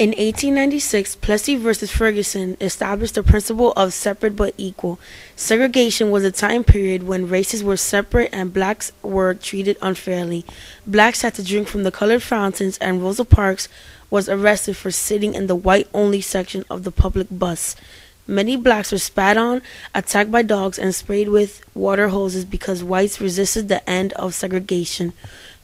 In 1896, Plessy v. Ferguson established the principle of separate but equal. Segregation was a time period when races were separate and blacks were treated unfairly. Blacks had to drink from the colored fountains, and Rosa Parks was arrested for sitting in the white only section of the public bus. Many blacks were spat on, attacked by dogs, and sprayed with water hoses because whites resisted the end of segregation.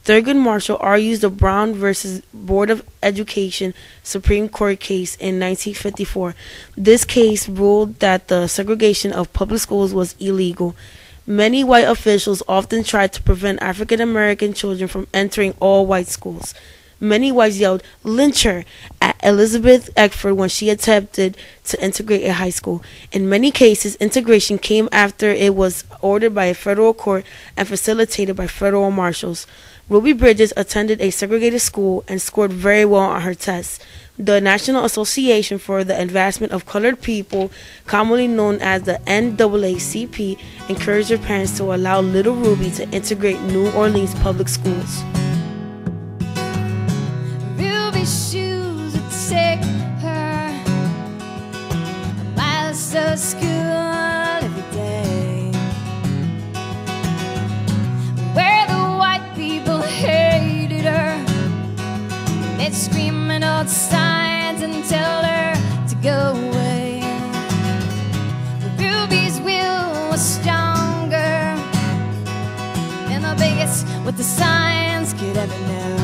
Thurgood Marshall argues the Brown versus Board of Education Supreme Court case in 1954. This case ruled that the segregation of public schools was illegal. Many white officials often tried to prevent African American children from entering all white schools. Many whites yelled, lynch her, at Elizabeth Eckford when she attempted to integrate a high school. In many cases, integration came after it was ordered by a federal court and facilitated by federal marshals. Ruby Bridges attended a segregated school and scored very well on her tests. The National Association for the Advancement of Colored People, commonly known as the NAACP, encouraged her parents to allow little Ruby to integrate New Orleans public schools. School every day. Where the white people hated her, they'd scream in old signs and tell her to go away. But Ruby's will was stronger than the biggest what the signs could ever know.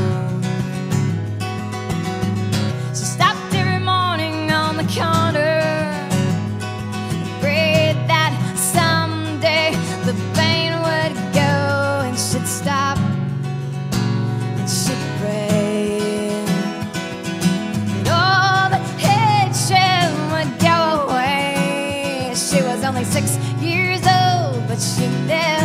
But she never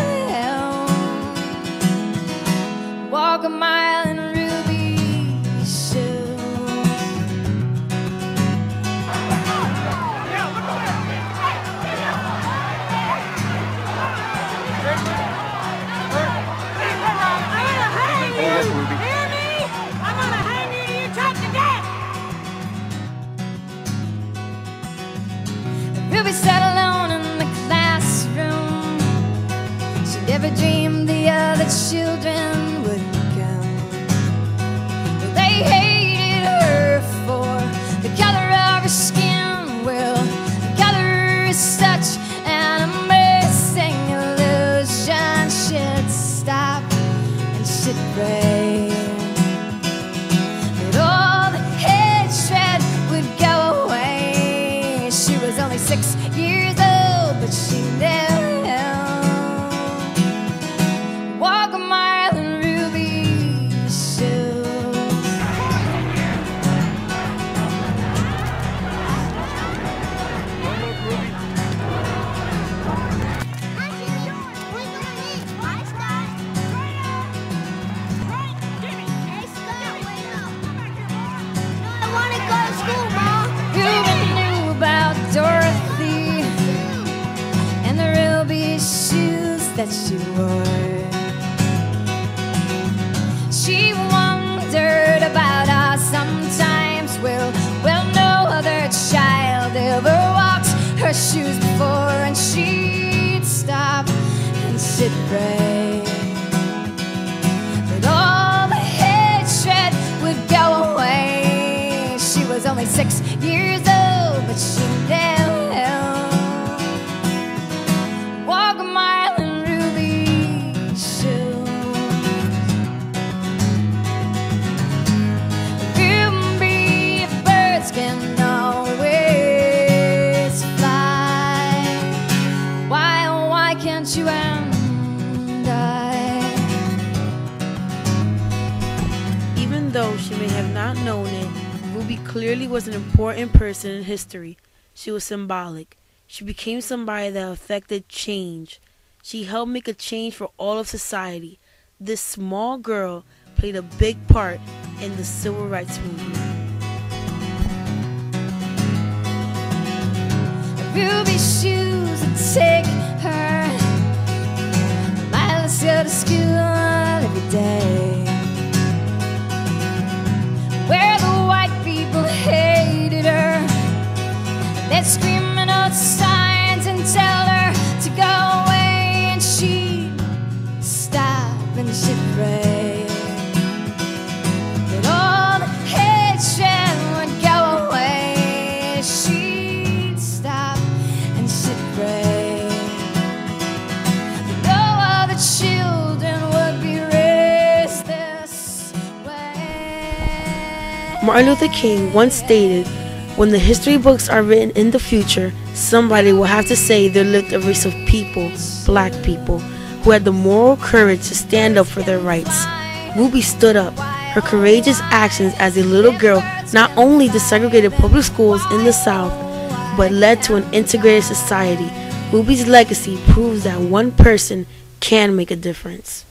children that she wondered about us sometimes. Well, well, no other child ever walked her shoes before, and she'd stop and she'd pray. But all the hatred would go away. She was only six years old, but she Clearly was an important person in history. She was symbolic. She became somebody that affected change. She helped make a change for all of society. This small girl played a big part in the civil rights movement. Ruby shoes would take screaming out signs and tell her to go away, and stop and pray that all the hatred would go away. She'd stop and she'd pray that other children would be raised this way. Martin Luther King once stated, When the history books are written in the future, somebody will have to say there lived a race of people, black people, who had the moral courage to stand up for their rights. Ruby stood up. Her courageous actions as a little girl not only desegregated public schools in the South, but led to an integrated society. Ruby's legacy proves that one person can make a difference.